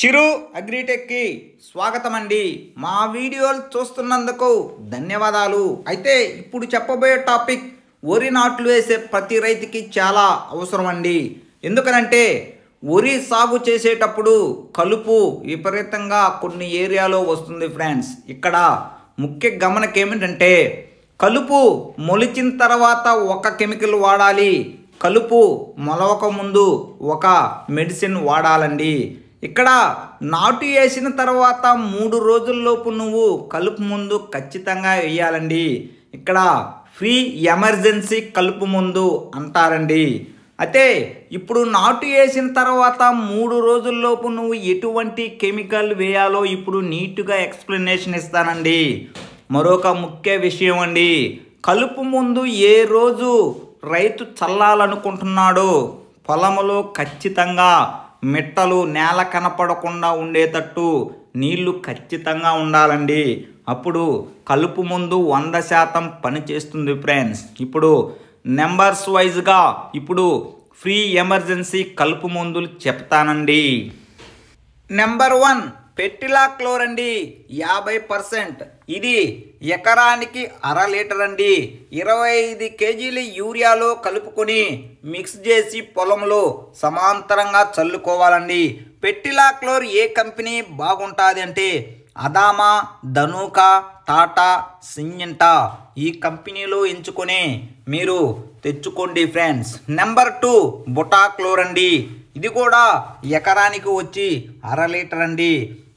చిరు అగ్రిటెక్కి స్వాగతం అండి మా వీడియోలు చూస్తున్నందుకు ధన్యవాదాలు. అయితే ఇప్పుడు చెప్పబోయే టాపిక్ వరి నాట్లు వేసే ప్రతి రైతుకి చాలా అవసరం అండి ఎందుకనంటే వరి సాగు చేసేటప్పుడు కలుపు విపరీతంగా కొన్ని ఏరియాలో వస్తుంది ఫ్రెండ్స్. ఇక్కడ ముఖ్య గమనక ఏమిటంటే కలుపు మొలిచిన తర్వాత ఒక కెమికల్ వాడాలి. కలుపు మొలవక ముందు ఒక మెడిసిన్ వాడాలండి. ఇక్కడ నాటు వేసిన తర్వాత మూడు రోజుల్లోపు నువ్వు కలుపు ముందు ఖచ్చితంగా వేయాలండి. ఇక్కడ ఫ్రీ ఎమర్జెన్సీ కలుపు ముందు అంటారండి. అయితే ఇప్పుడు నాటు వేసిన తర్వాత మూడు రోజుల్లోపు నువ్వు ఎటువంటి కెమికల్ వేయాలో ఇప్పుడు నీట్గా ఎక్స్ప్లెనేషన్ ఇస్తానండి. మరొక ముఖ్య విషయం అండి. కలుపు ముందు ఏ రోజు రైతు చల్లాలనుకుంటున్నాడో పొలంలో ఖచ్చితంగా మిట్టలు నేల కనపడకుండా ఉండేటట్టు నీళ్ళు ఖచ్చితంగా ఉండాలండి. అప్పుడు కలుపు ముందు వంద శాతం పనిచేస్తుంది ఫ్రెండ్స్. ఇప్పుడు నెంబర్స్ వైజ్గా ఇప్పుడు ఫ్రీ ఎమర్జెన్సీ కలుపు మందులు చెప్తానండి. నెంబర్ వన్ పెట్టిలా క్లోర్ అండి యాభై పర్సెంట్. ఇది ఎకరానికి అర లీటర్ అండి ఇరవై ఐదు కేజీల యూరియాలో కలుపుకొని మిక్స్ చేసి పొలంలో సమాంతరంగా చల్లుకోవాలండి. పెట్టిలా క్లోర్ ఏ కంపెనీ బాగుంటుంది అంటే అదామా ధనుకా టాటా సింజంటా ఈ కంపెనీలో ఎంచుకొని మీరు తెచ్చుకోండి friends. Number two butachlor అండి ఇది కూడా ఎకరానికి వచ్చి అర లీటర్ అండి.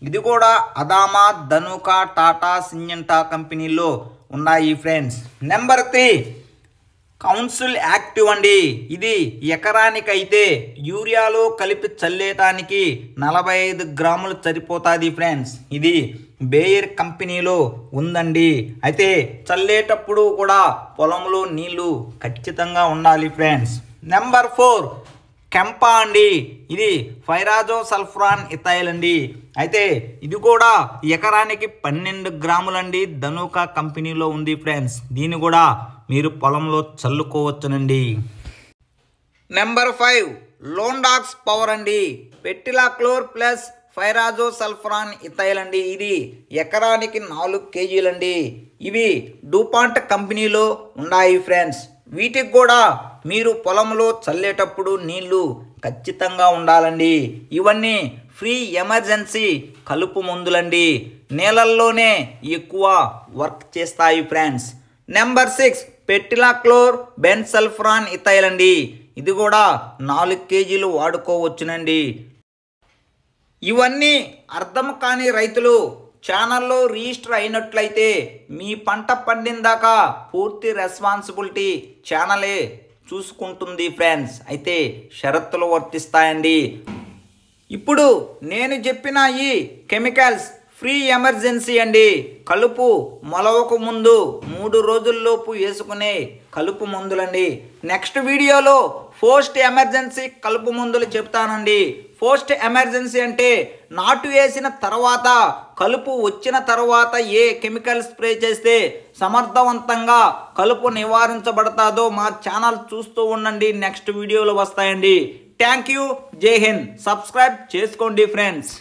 ఇది కూడా అదామా ధనుకా టాటా సింజంటా కంపెనీలో ఉన్నాయి friends. Number three council active అండి. ఇది ఎకరానికైతే యూరియాలో కలిపి చల్లేటానికి నలభై ఐదు గ్రాములు సరిపోతుంది ఫ్రెండ్స్. ఇది బేయర్ కంపెనీలో ఉందండి. అయితే చల్లేటప్పుడు కూడా పొలంలో నీళ్ళు ఖచ్చితంగా ఉండాలి ఫ్రెండ్స్. నెంబర్ ఫోర్ కెంపా అండి ఇది ఫైరాజో సల్ఫ్రాన్ ఇథైల్ అండి అయితే ఇది కూడా ఎకరానికి పన్నెండు గ్రాములండి. ధనుక కంపెనీలో ఉంది ఫ్రెండ్స్. దీన్ని కూడా మీరు పొలంలో చల్లుకోవచ్చునండి. నెంబర్ ఫైవ్ లోన్డాక్స్ పవర్ అండి. పెట్టిలా క్లోర్ ప్లస్ ఫైరాజో సల్ఫరాన్ ఇథైల్ అండి ఇది ఎకరానికి నాలుగు కేజీలండి. ఇవి డూపాంట్ కంపెనీలో ఉన్నాయి ఫ్రెండ్స్. వీటికి కూడా మీరు పొలంలో చల్లేటప్పుడు నీళ్ళు ఖచ్చితంగా ఉండాలండి. ఇవన్నీ ఫ్రీ ఎమర్జెన్సీ కలుపు మందులండి. నీళ్ళల్లోనే ఎక్కువ వర్క్ చేస్తాయి ఫ్రెండ్స్. నెంబర్ సిక్స్ పెట్టిలా క్లోర్ బెన్సల్ఫ్రాన్ ఇథైల్ అండి ఇది కూడా నాలుగు కేజీలు వాడుకోవచ్చునండి. ఇవన్నీ అర్థం కాని రైతులు ఛానల్లో రిజిస్టర్ అయినట్లయితే మీ పంట పండిందాక పూర్తి రెస్పాన్సిబిలిటీ ఛానలే చూసుకుంటుంది ఫ్రెండ్స్. అయితే షరతులు వర్తిస్తాయండి. ఇప్పుడు నేను చెప్పిన ఈ కెమికల్స్ ఫ్రీ ఎమర్జెన్సీ అండి. కలుపు మొలవకు ముందు మూడు రోజుల్లోపు వేసుకునే కలుపు మందులండి. నెక్స్ట్ వీడియోలో పోస్ట్ ఎమర్జెన్సీ కలుపు మందులు చెప్తానండి. పోస్ట్ ఎమర్జెన్సీ అంటే నాటు వేసిన తర్వాత కలుపు వచ్చిన తర్వాత ఏ కెమికల్ స్ప్రే చేస్తే సమర్థవంతంగా కలుపు నివారించబడతాదో మా ఛానల్ చూస్తూ ఉండండి. నెక్స్ట్ వీడియోలు వస్తాయండి. Thank you. జై హింద్. సబ్స్క్రైబ్ చేసుకోండి ఫ్రెండ్స్.